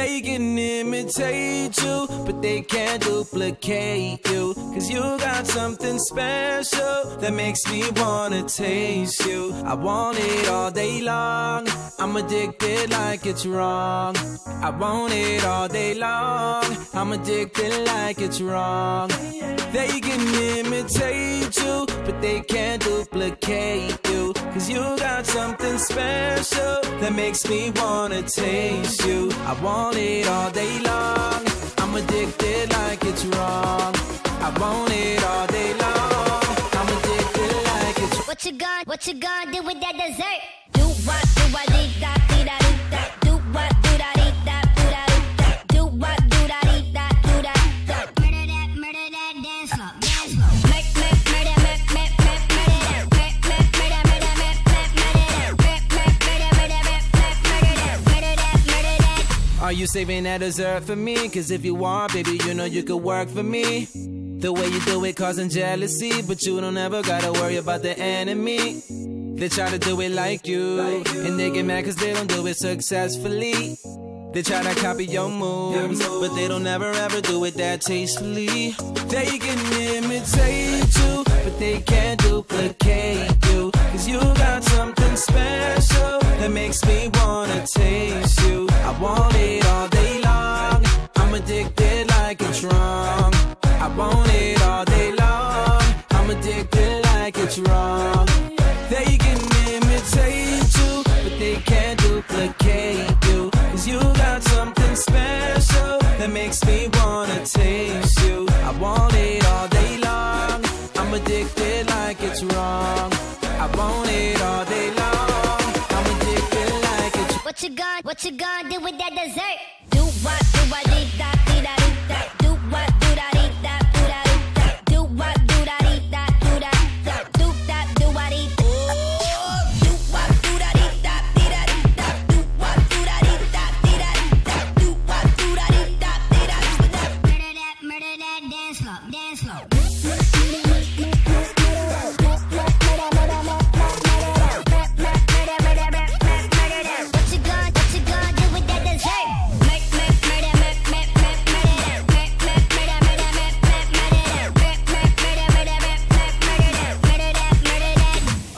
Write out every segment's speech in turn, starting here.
They can imitate you, but they can't duplicate you. Cause you got something special that makes me wanna taste you. I want it all day long. I'm addicted like it's wrong. I want it all day long. I'm addicted like it's wrong. They can imitate you, but they can't duplicate you. Cause you got something special that makes me wanna taste you. I want it all day long. I'm addicted like it's wrong. I want it all day long. I'm addicted like it's What you gonna, what you gonna do with that dessert? Do what, do what, Are you saving that dessert for me? Cause if you are, baby, you know you could work for me. The way you do it causing jealousy, but you don't ever gotta worry about the enemy. They try to do it like you, and they get mad cause they don't do it successfully. They try to copy your moves, but they don't ever ever do it that tastefully. They can imitate you, but they can't duplicate you. Cause you got something special that makes me wanna taste you. I want it all day long. I'm addicted like it's wrong. I want it all day long. I'm addicted like it's wrong. They can imitate you, but they can't duplicate you. Cause you got something special that makes me wanna taste you. I want it all day long. I'm addicted like it's wrong. I want it all day What you gonna, do with that dessert? Do what, do what, dee da, dee da. Do do da, dee da, do da. Do do da, dee da, do da. Do that, do dee. Do do da, dee da, dee da. Do do da, dee da, dee da. Do do da, dee da, dee da. Murder that, murder that, dance floor, dance floor.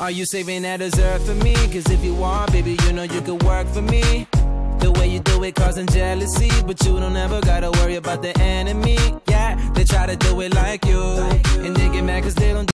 Are you saving that dessert for me? Cause if you are, baby, you know you could work for me. The way you do it causing jealousy, but you don't ever gotta worry about the enemy. Yeah, they try to do it like you, and they get mad cause they don't